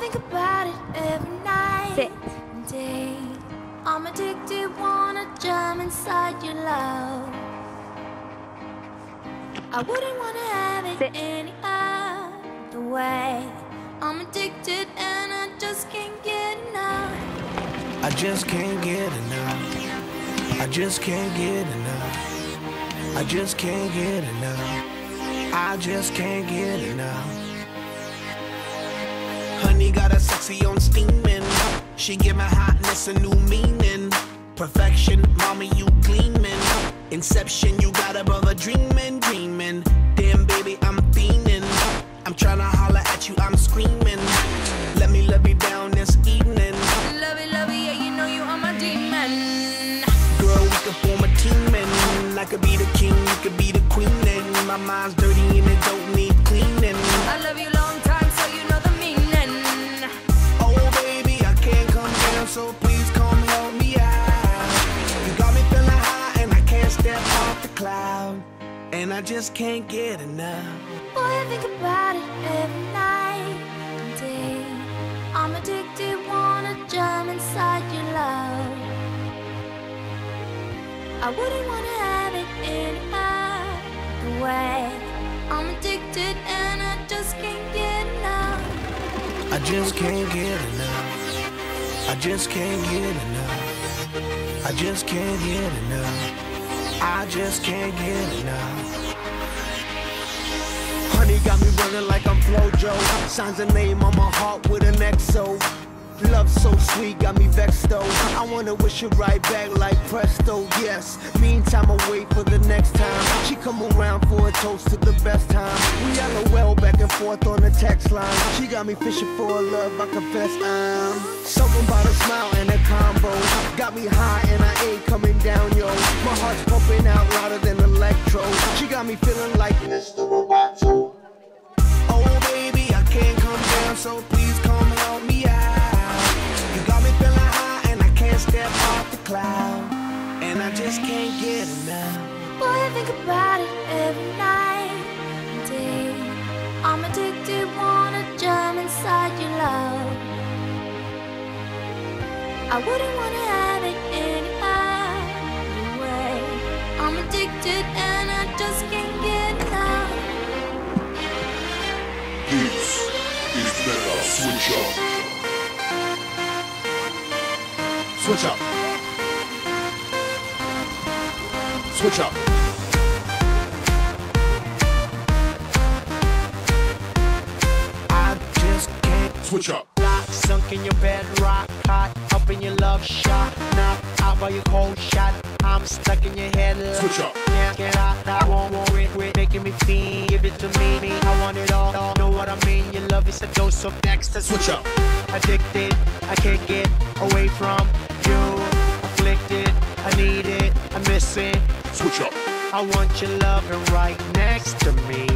think about it every night Sit. and day. I'm addicted, wanna jump inside your love. I wouldn't wanna have it Sit. any other way. I'm addicted and I just can't get enough. I just can't get enough. I just can't get enough. I just can't get enough. I just can't get enough. Honey got a sexy on steaming. She give my hotness a new meaning. Perfection, mommy, you gleaming. Inception, you got a brother dreaming, dreaming. Damn, baby, I'm fiending. I'm tryna holler at you, I'm screaming. Let me love you down this evening. Love it, love it, yeah, you know you are my demon. Girl, we could form a team and I could be the king, you could be the queen. And my mind's dirty And I just can't get enough. Boy, I think about it every night and day. I'm addicted, wanna jump inside your love. I wouldn't wanna have it any other way. I'm addicted and I just can't get enough. I just can't get enough. I just can't get enough. I just can't get enough. I just can't get enough. Honey got me running like I'm Flojo. Signs a name on my heart with an XO. Love so sweet, got me vexed though. I wanna wish it right back like presto, yes. Meantime, I wait for the next time. She come around for a toast to the best time. We LOL back and forth on the text line. She got me fishing for a love, I confess I'm. Something about a smile and a heart's pumping out louder than electro. She got me feeling like Mr. Roboto. Oh baby, I can't come down, so please come help me out. You got me feeling high and I can't step off the cloud. And I just can't get enough. Boy, I think about it every night and day. I'm addicted, wanna jump inside your love. I wouldn't wanna Mega Switch Up. Switch up. Switch up. I just can't Switch up. Lock, sunk in your bed, rock hot, up in your love shot, knock out by your cold shot. I'm stuck in your head. Switch up. Can't get out, I won't worry, quit making me feel. Give it to me, me. I want it love is a dose of next. Switch up. Addicted, I can't get away from you. Afflicted, I need it, I miss it. Switch up. I want your loving right next to me,